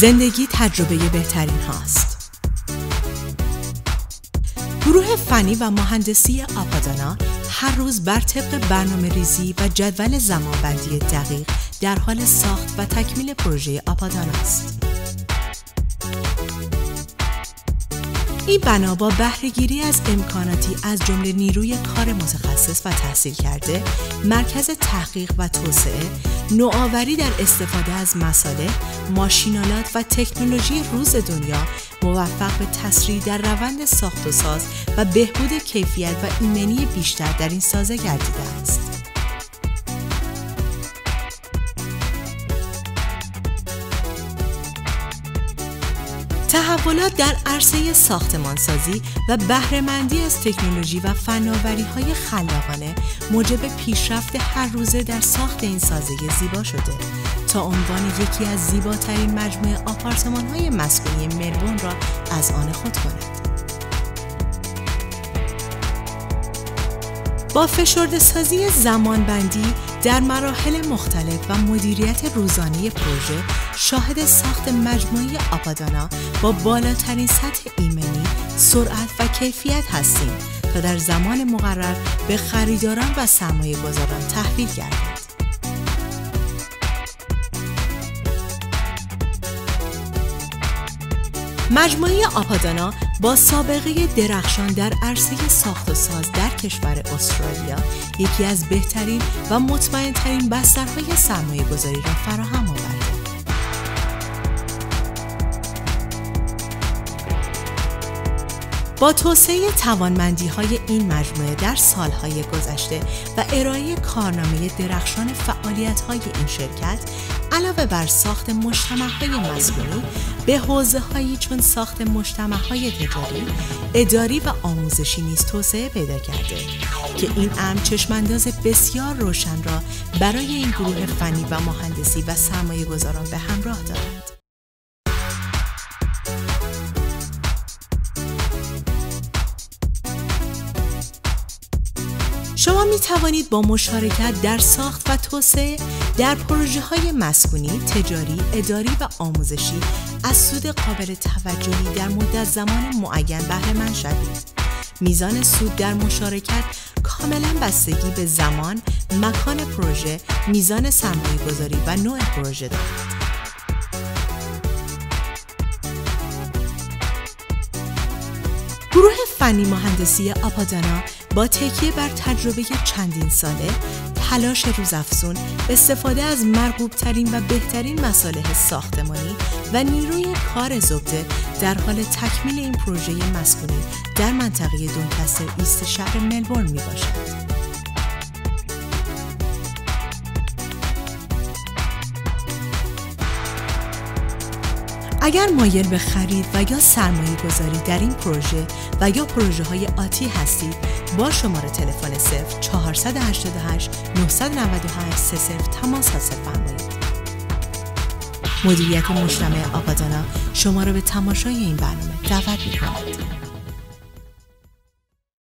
زندگی تجربه بهترین هاست گروه فنی و مهندسی آپادانا هر روز بر طبق برنامه ریزی و جدول زمانبندی دقیق در حال ساخت و تکمیل پروژه آپادانا است. این بنا با بهرهگیری از امکاناتی از جمله نیروی کار متخصص و تحصیل کرده، مرکز تحقیق و توسعه، نوآوری در استفاده از مساله، ماشینالات و تکنولوژی روز دنیا موفق به تسریع در روند ساخت و ساز و بهبود کیفیت و ایمنی بیشتر در این سازه گردیده است. تحولات در عرصه ساختمانسازی و بهرهمندی از تکنولوژی و فناوری های خلاقانه موجب پیشرفت هر روزه در ساخت این سازه زیبا شده تا عنوان یکی از زیباترین مجموعه آپارتمان های مسکونی ملبورن را از آن خود کند. با فشرده سازی زمانبندی در مراحل مختلف و مدیریت روزانه پروژه شاهد ساخت مجموعه آپادانا با بالاترین سطح ایمنی، سرعت و کیفیت هستیم تا در زمان مقرر به خریداران و سرمایه گذاران تحویل گردد. مجموعه آپادانا با سابقه درخشان در عرصه ساخت و ساز در کشور استرالیا یکی از بهترین و مطمئنترین بسترهای سرمایه گذاری را فراهم آورده. با توسعه توانمندی های این مجموعه در سالهای گذشته و ارائه کارنامه درخشان فعالیت های این شرکت علاوه بر ساخت مجتمع های مسکونی به حوزه هایی چون ساخت مجتمع های تجاری، اداری و آموزشی نیز توسعه پیدا کرده که این امر چشمانداز بسیار روشن را برای این گروه فنی و مهندسی و سرمایه گذاران به همراه دارد. شما می توانید با مشارکت در ساخت و توسعه در پروژه های مسکونی، تجاری، اداری و آموزشی از سود قابل توجهی در مدت زمان معین بهره مند شوید. میزان سود در مشارکت کاملا بستگی به زمان، مکان پروژه، میزان سرمایه گذاری و نوع پروژه دارد. گروه فنی مهندسی آپادانا با تکیه بر تجربه چندین ساله، تلاش روزافزون، استفاده از مرغوبترین و بهترین مصالح ساختمانی و نیروی کار زبده در حال تکمیل این پروژه مسکونی در منطقه دونکستر ایست شهر ملبورن می باشد. اگر مایل به خرید و یا سرمایه گذاری در این پروژه و یا پروژه های آتی هستید با شماره تلفن 0 488 998 30 تماس حاصل فرمایید. مدیریت مجتمع آپادانا شما را به تماشای این برنامه دعوت می کند.